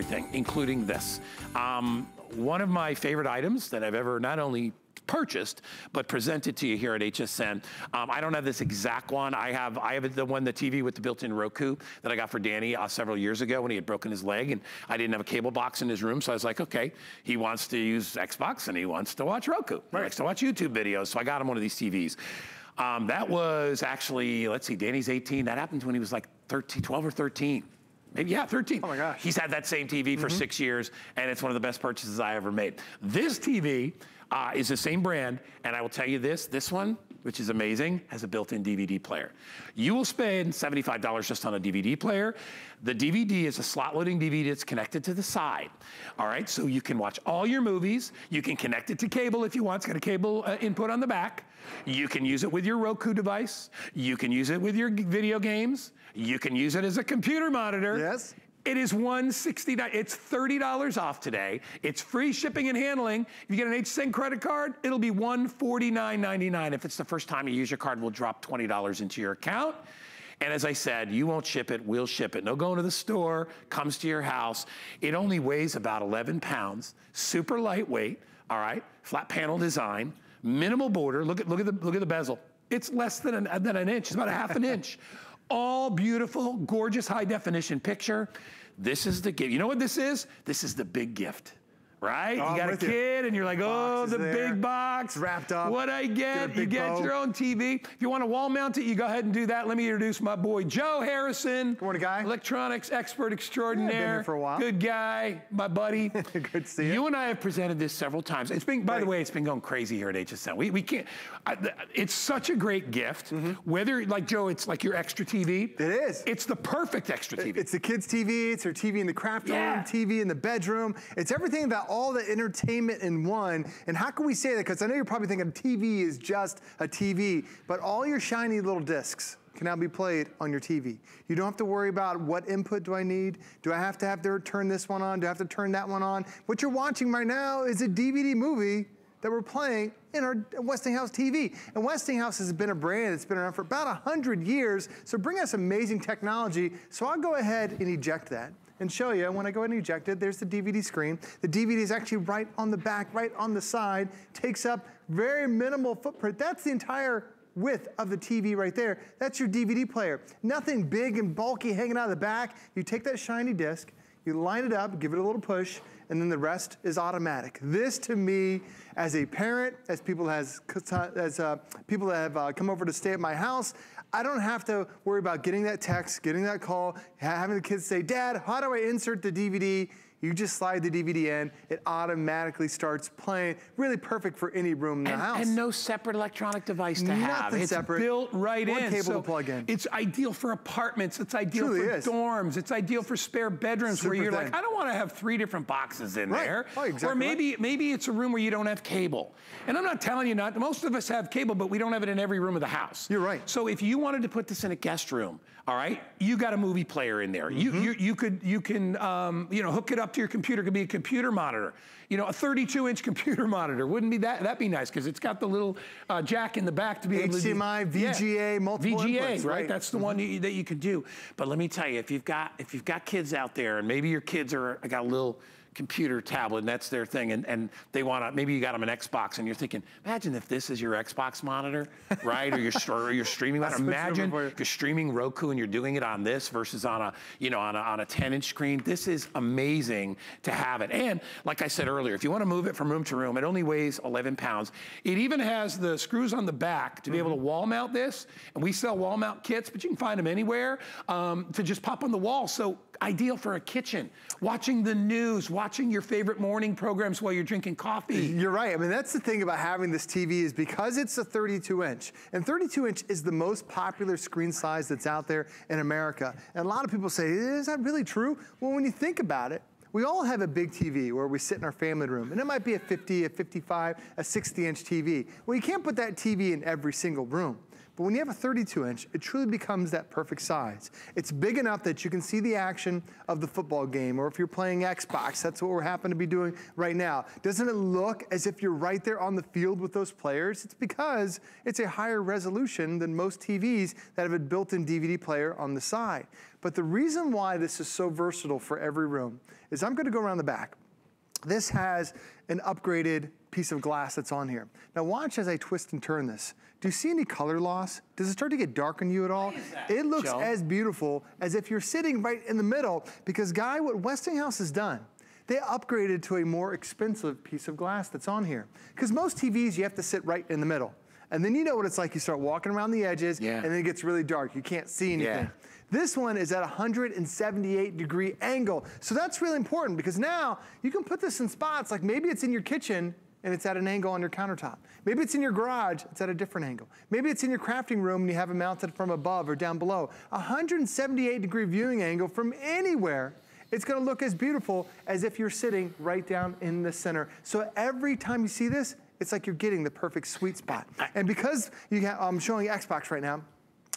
everything, including this. Um, one of my favorite items that I've ever not only purchased, but presented to you here at HSN. Um, I don't have this exact one. I have I have the one, the TV with the built-in Roku that I got for Danny uh, several years ago when he had broken his leg and I didn't have a cable box in his room. So I was like, okay, he wants to use Xbox and he wants to watch Roku. Right. He likes to watch YouTube videos. So I got him one of these TVs. Um, that was actually, let's see, Danny's 18. That happened when he was like 13, 12 or 13. Maybe, yeah, 13. Oh my gosh. He's had that same TV for mm -hmm. six years, and it's one of the best purchases I ever made. This TV uh, is the same brand, and I will tell you this, this one, which is amazing, has a built-in DVD player. You will spend $75 just on a DVD player. The DVD is a slot-loading DVD that's connected to the side. All right, so you can watch all your movies. You can connect it to cable if you want. It's got a cable uh, input on the back. You can use it with your Roku device. You can use it with your video games. You can use it as a computer monitor. Yes. It is 169. It's $30 off today. It's free shipping and handling. If you get an HSN credit card, it'll be $149.99. If it's the first time you use your card, we'll drop $20 into your account. And as I said, you won't ship it, we'll ship it. No going to the store, comes to your house. It only weighs about 11 pounds, super lightweight, all right? Flat panel design, minimal border. Look at, look at, the, look at the bezel. It's less than an, than an inch, it's about a half an inch all beautiful, gorgeous high definition picture. This is the gift. You know what this is? This is the big gift right? Oh, you got a kid you. and you're like, oh, the there. big box. It's wrapped up. What I get, get you get bow. your own TV. If you want to wall mount it, you go ahead and do that. Let me introduce my boy, Joe Harrison. Good morning, guy. Electronics expert extraordinaire. Yeah, been here for a while. Good guy, my buddy. Good to see you. You and I have presented this several times. It's been, by right. the way, it's been going crazy here at HSN. We, we can't, I, it's such a great gift. Mm -hmm. Whether, like Joe, it's like your extra TV. It is. It's the perfect extra TV. It's the kids' TV, it's their TV in the craft yeah. room, TV in the bedroom. It's everything that all the entertainment in one. And how can we say that? Because I know you're probably thinking TV is just a TV, but all your shiny little discs can now be played on your TV. You don't have to worry about what input do I need? Do I have to have to turn this one on? Do I have to turn that one on? What you're watching right now is a DVD movie that we're playing in our Westinghouse TV. And Westinghouse has been a brand that's been around for about 100 years, so bring us amazing technology. So I'll go ahead and eject that and show you when I go ahead and eject it, there's the DVD screen. The DVD is actually right on the back, right on the side, takes up very minimal footprint. That's the entire width of the TV right there. That's your DVD player. Nothing big and bulky hanging out of the back. You take that shiny disc, you line it up, give it a little push, and then the rest is automatic. This to me, as a parent, as people has as uh, people that have uh, come over to stay at my house, I don't have to worry about getting that text, getting that call, having the kids say, Dad, how do I insert the DVD? You just slide the DVD in, it automatically starts playing. Really perfect for any room in the and, house. And no separate electronic device to Nothing have. It's separate. built right One in. cable so to plug in. It's ideal for apartments. It's ideal for is. dorms. It's ideal for spare bedrooms Super where you're thin. like, I don't want to have three different boxes in right. there. Oh, exactly or maybe right. maybe it's a room where you don't have cable. And I'm not telling you not. Most of us have cable, but we don't have it in every room of the house. You're right. So if you wanted to put this in a guest room, all right, you got a movie player in there. Mm -hmm. You, mm-hmm. you you could you can um, you know hook it up to your computer. Could be a computer monitor. You know, a 32 inch computer monitor. Wouldn't be that, that'd be nice because it's got the little uh, jack in the back to be able to HDMI, VGA, yeah. multiple VGA, inputs, right? That's the mm -hmm. one mm-hmm. you, that you can do. But let me tell you, if you've got, if you've got kids out there and maybe your kids are, I got a little, computer tablet and that's their thing and, and they want to maybe you got them an Xbox and you're thinking imagine if this is your Xbox monitor right or your or your streaming monitor. Imagine if you're streaming Roku and you're doing it on this versus on a you know on a, on a 10 inch screen. This is amazing to have it. And like I said earlier if you want to move it from room to room it only weighs 11 pounds. It even has the screws on the back to be mm -hmm. able to mm-hmm. wall mount this and we sell wall mount kits but you can find them anywhere um, to just pop on the wall. So ideal for a kitchen watching the news watching your favorite morning programs while you're drinking coffee. You're right. I mean, that's the thing about having this TV is because it's a 32 inch, and 32 inch is the most popular screen size that's out there in America. And a lot of people say, is that really true? Well, when you think about it, we all have a big TV where we sit in our family room, and it might be a 50, a 55, a 60 inch TV. Well, you can't put that TV in every single room. But when you have a 32 inch, it truly becomes that perfect size. It's big enough that you can see the action of the football game, or if you're playing Xbox, that's what we're happen to be doing right now. Doesn't it look as if you're right there on the field with those players? It's because it's a higher resolution than most TVs that have a built-in DVD player on the side. But the reason why this is so versatile for every room is I'm gonna go around the back. This has an upgraded piece of glass that's on here. Now watch as I twist and turn this. Do you see any color loss? Does it start to get dark on you at all? It looks Joe? as beautiful as if you're sitting right in the middle because Guy, what Westinghouse has done, they upgraded to a more expensive piece of glass that's on here. Because most TVs, you have to sit right in the middle. And then you know what it's like. You start walking around the edges Yeah. and then it gets really dark. You can't see anything. Yeah. This one is at 178 degree angle. So that's really important because now you can put this in spots like maybe it's in your kitchen and it's at an angle on your countertop. Maybe it's in your garage, it's at a different angle. Maybe it's in your crafting room and you have it mounted from above or down below. 178 degree viewing angle from anywhere. It's gonna look as beautiful as if you're sitting right down in the center. So every time you see this, it's like you're getting the perfect sweet spot. And because I'm showing Xbox right now,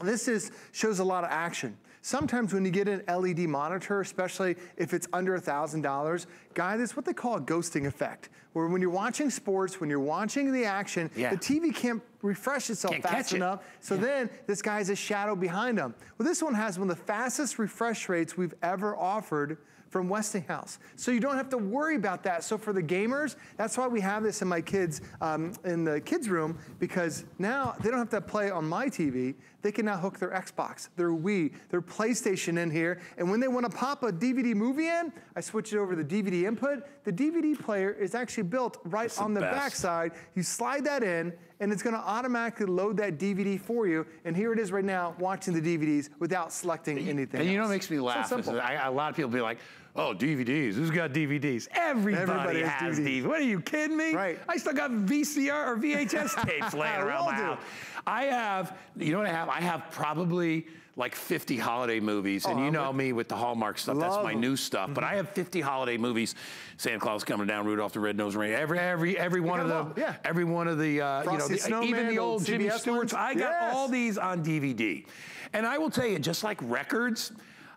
this is shows a lot of action. Sometimes when you get an LED monitor, especially if it's under $1,000, guy, this is what they call a ghosting effect, where when you're watching sports, when you're watching the action, Yeah. the TV can't refresh itself Can't fast catch it. enough. So then this guy has a shadow behind him. Well, this one has one of the fastest refresh rates we've ever offered from Westinghouse. So you don't have to worry about that. So for the gamers, that's why we have this in my kids, um, in the kids room, because now they don't have to play on my TV. They can now hook their Xbox, their Wii, their PlayStation in here. And when they want to pop a DVD movie in, I switch it over to the DVD input. The DVD player is actually built right the on the best. back side. You slide that in, and it's gonna automatically load that DVD for you. And here it is right now, watching the DVDs without selecting anything. And you know what makes me So laugh? is. I, a lot of people be like, oh, DVDs. Who's got DVDs? Everybody, Everybody has has DVDs. DVDs. What are you kidding me? Right. I still got VCR or VHS tapes laying around my house. I have, you know what I have? I have probably like 50 holiday movies. And Oh, you I'm know me with the Hallmark stuff. That's my new stuff. But I have 50 holiday movies. Santa Claus coming down, Rudolph the Red-Nosed Reindeer. Every every every one of them. yeah. Every one of the uh, you know the, even the old old Jimmy CBS Stewart's. ones. I got Yes. all these on DVD. And I will tell you, just like records,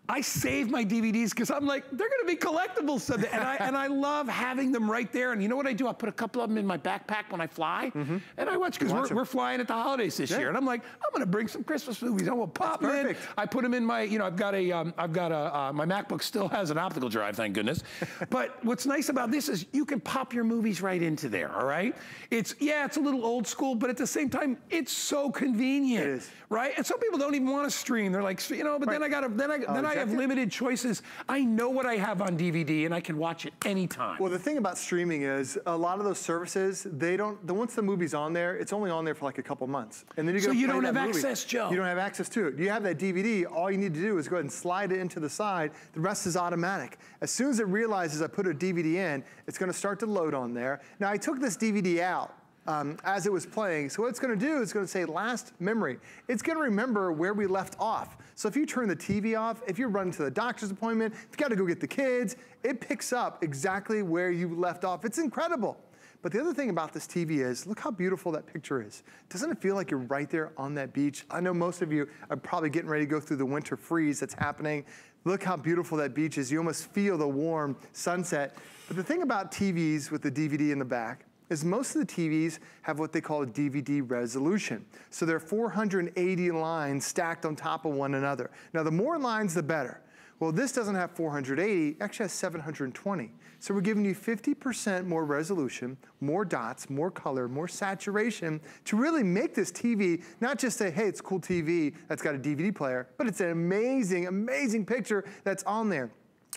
I save my DVDs because I'm like, they're gonna be collectibles someday. And I and I love having them right there. And you know what I do? I put a couple of them in my backpack when I fly. And I watch because. We're, we're flying at the holidays this Yeah. year. And I'm like, I'm gonna bring some Christmas movies. I will pop them in. I put them in my, you know, I've got a, um, I've got a, uh, my MacBook still has an optical drive, thank goodness. but what's nice about this is you can pop your movies right into there, all right? It's, yeah, it's a little old school, but at the same time, it's so convenient, It is. right? And some people don't even want to stream. They're like, you know, but then I got to, then I, then I have limited choices. I know what I have on DVD and I can watch it anytime. Well, the thing about streaming is a lot of those services, they don't, the, once the movie's on there, it's only on there for like a couple months. And then you go So you don't have movie. access, Joe. You don't have access to it. You have that DVD, all you need to do is go ahead and slide it into the side. The rest is automatic. As soon as it realizes I put a DVD in, it's gonna start to load on there. Now, I took this DVD out. Um, as it was playing. So what it's gonna do is gonna say last memory. It's gonna remember where we left off. So if you turn the TV off, if you run to the doctor's appointment, if you gotta go get the kids, it picks up exactly where you left off. It's incredible. But the other thing about this TV is, look how beautiful that picture is. Doesn't it feel like you're right there on that beach? I know most of you are probably getting ready to go through the winter freeze that's happening. Look how beautiful that beach is. You almost feel the warm sunset. But the thing about TVs with the DVD in the back is most of the TVs have what they call a DVD resolution. So they're 480 lines stacked on top of one another. Now, the more lines, the better. Well, this doesn't have 480, it actually has 720. So we're giving you 50% more resolution, more dots, more color, more saturation to really make this TV not just say, hey, it's a cool TV that's got a DVD player, but it's an amazing, amazing picture that's on there.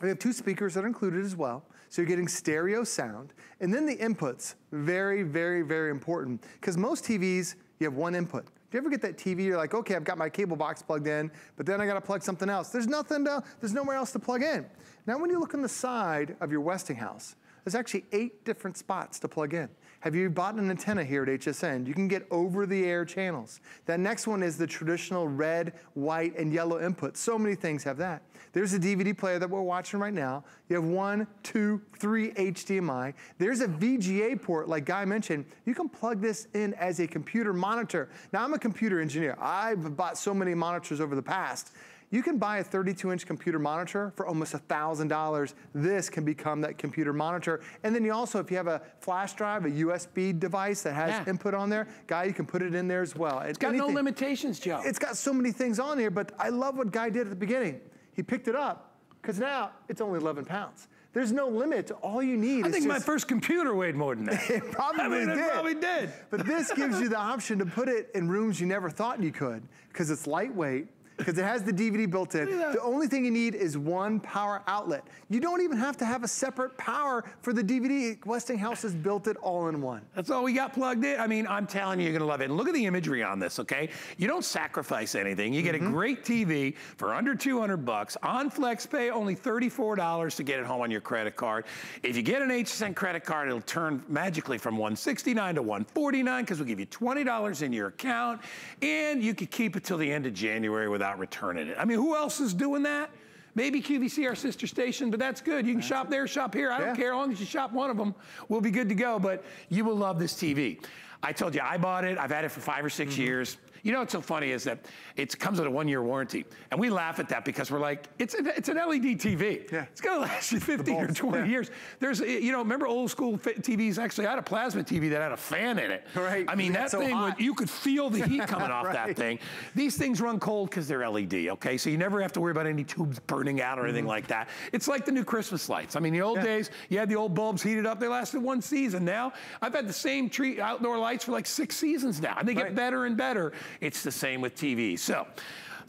We have two speakers that are included as well. So you're getting stereo sound. And then the inputs, very, very, very important. Because most TVs, you have one input. Do you ever get that TV, you're like, okay, I've got my cable box plugged in, but then I gotta plug something else. There's nothing to, there's nowhere else to plug in. Now when you look on the side of your Westinghouse, there's actually eight different spots to plug in. Have you bought an antenna here at HSN? You can get over the air channels. That next one is the traditional red, white, and yellow input. So many things have that. There's a DVD player that we're watching right now. You have one, two, three HDMI. There's a VGA port, like Guy mentioned. You can plug this in as a computer monitor. Now, I'm a computer engineer. I've bought so many monitors over the past. You can buy a 32 inch computer monitor for almost $1,000. This can become that computer monitor. And then you also, if you have a flash drive, a USB device that has Yeah. input on there, Guy, you can put it in there as well. It's got no limitations, Joe. It's got so many things on here, but I love what Guy did at the beginning. He picked it up because now it's only 11 pounds. There's no limit. to All you need I think my first computer weighed more than that. it probably did. I mean, did. it probably did. But this gives you the option to put it in rooms you never thought you could because it's lightweight, because it has the DVD built in. Look at that. The only thing you need is one power outlet. You don't even have to have a separate power for the DVD. Westinghouse has built it all in one. That's all we got plugged in. I mean, I'm telling you, you're gonna love it. And look at the imagery on this, okay? You don't sacrifice anything. You get a mm-hmm. great TV for under 200 bucks on FlexPay, only $34 to get it home on your credit card. If you get an HSN credit card, it'll turn magically from 169 to 149 because we'll give you $20 in your account, and you can keep it till the end of January without returning it. I mean, who else is doing that? Maybe QVC, our sister station, but that's good. You can shop there, shop here. I don't care. As long as you shop one of them, we'll be good to go. But you will love this TV. I told you, I bought it. I've had it for five or 6 Mm-hmm. years. You know what's so funny is that it comes with a one-year warranty, and we laugh at that because we're like, it's an, it's an LED TV. Yeah. It's gonna last you 15 or 20 yeah. years. There's, you know, remember old school TVs? Actually, I had a plasma TV that had a fan in it. Right. I mean, that so thing, would, you could feel the heat coming off that thing. These things run cold because they're LED. Okay, so you never have to worry about any tubes burning out or anything like that. It's like the new Christmas lights. I mean, the old Mm-hmm. Yeah. days, you had the old bulbs heated up. They lasted one season. Now I've had the same tree outdoor lights for like six seasons now, and they get Right. better and better. It's the same with TVs. So.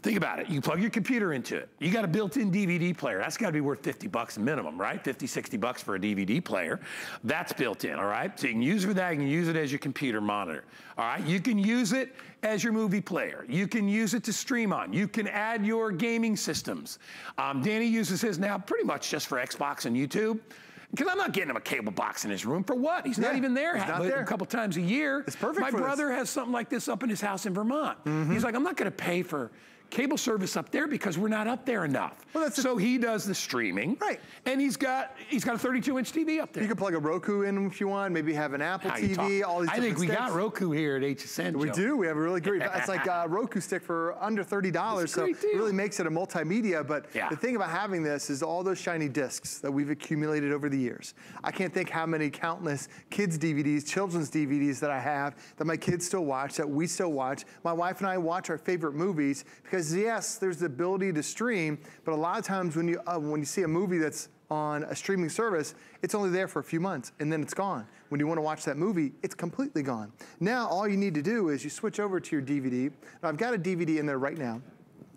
Think about it. You plug your computer into it. You got a built-in DVD player. That's got to be worth 50 bucks minimum, right? 50, 60 bucks for a DVD player. That's built in, all right? So you can use it for that. You can use it as your computer monitor, all right? You can use it as your movie player. You can use it to stream on. You can add your gaming systems. Um, Danny uses his now pretty much just for Xbox and YouTube. Because I'm not getting him a cable box in his room. For what? He's not even there, he's not there. a couple times a year. It's perfect My for this. Brother has something like this up in his house in Vermont. Mm-hmm. He's like, I'm not going to pay for cable service up there because we're not up there enough. Well, so he does the streaming. Right. And he's got he's got a 32 inch TV up there. You can plug a Roku in if you want, maybe have an Apple How TV, all these I think we sticks. got Roku here at HSN. We Joe. do. We have a really great. It's like a Roku stick for under thirty dollars, It's so it really makes it a multimedia. But Yeah. the thing about having this is all those shiny discs that we've accumulated over the years. I can't think how many countless kids DVDs, children's DVDs that I have that my kids still watch, that we still watch. My wife and I watch our favorite movies because yes, there's the ability to stream, but a lot of times when you uh, when you see a movie that's on a streaming service, it's only there for a few months and then it's gone. When you want to watch that movie, it's completely gone. Now, all you need to do is you switch over to your DVD. Now, I've got a DVD in there right now.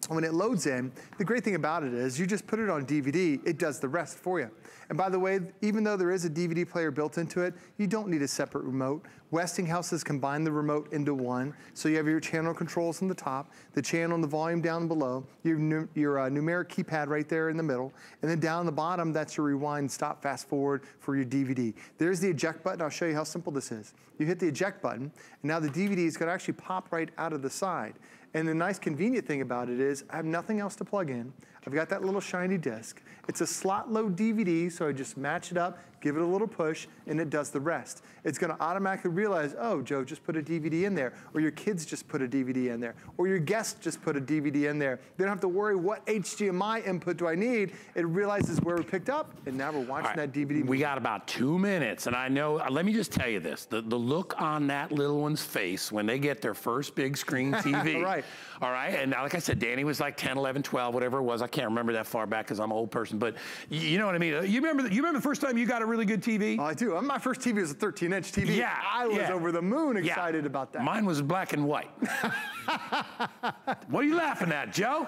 When it loads in, the great thing about it is you just put it on DVD, it does the rest for you. And by the way, even though there is a DVD player built into it, you don't need a separate remote. Westinghouse has combined the remote into one. So you have your channel controls on the top, the channel and the volume down below, your, nu- your uh, numeric keypad right there in the middle, and then down the bottom, that's your rewind, stop, fast forward for your DVD. There's the eject button. I'll show you how simple this is. You hit the eject button, and now the DVD is going to actually pop right out of the side. And the nice convenient thing about it is I have nothing else to plug in. I've got that little shiny disc. It's a slot load DVD, so I just match it up, give it a little push, and it does the rest. It's gonna automatically realize, oh, Joe just put a DVD in there, or your kids just put a DVD in there, or your guest just put a DVD in there. They don't have to worry what HDMI input do I need. It realizes where we picked up, and now we're watching right, that DVD. We got about two minutes, and I know. uh, Let me just tell you this: the, the look on that little one's face when they get their first big screen TV. Right. All right. And now, like I said, Danny was like 10, 11, 12, whatever it was. I can't remember that far back because I'm an old person, but you know what I mean. Uh, You remember? the- You remember the first time you got a really good TV? Oh, I do. Uh, my first TV was a 13 inch TV. Yeah, I was yeah. over the moon Yeah. excited about that. Mine was black and white. what are you laughing at, Joe?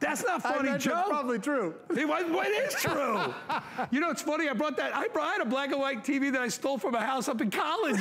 That's not funny, bet Joe. That's probably true. It, it is true. you know, it's funny. I brought that. I, brought, I had a black and white TV that I stole from a house up in college.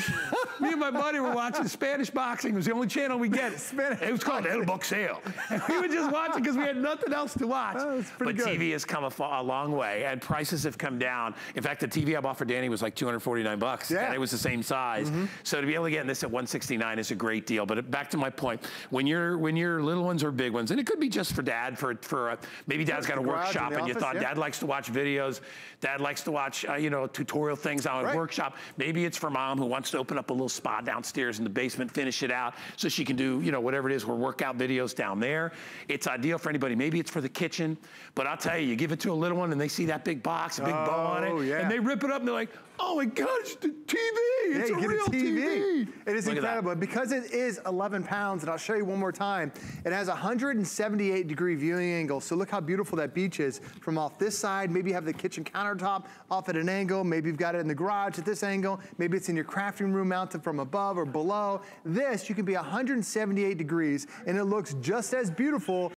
Me and my buddy were watching Spanish boxing. It was the only channel we get. Spanish it was called El Boxeo. And we would just watch it because we had nothing else to watch. Oh, but good. TV has come a, a long way, and prices have come down. In fact, the TV I bought for Danny was like 249 bucks, Yeah. and it was the same size. Mm-hmm. So to be able to get this at 169 is a great deal. But back to my point, when you're when your little ones or big ones, and it could be just for dad, for for a, maybe dad's got a the garage, in workshop, and you thought yeah. dad likes to watch videos, dad likes to watch uh, you know tutorial things on a Right. workshop. Maybe it's for mom who wants to open up a little spa downstairs in the basement, finish it out, so she can do you know whatever it is, her workout videos down there. It's ideal for anybody. Maybe it's for the kitchen, but I'll tell you, you give it to a little one and they see that big box, a big bow on it, Oh, yeah. and they rip it up and they're like, oh my god, it's the TV. It's you a real a TV. It is Look incredible. Because it is 11 pounds, and I'll show you one more time, it has 178 degree viewing angle. So look how beautiful that beach is from off this side. Maybe you have the kitchen countertop off at an angle. Maybe you've got it in the garage at this angle. Maybe it's in your crafting room mounted from above or below. This, you can be 178 degrees, and it looks just as beautiful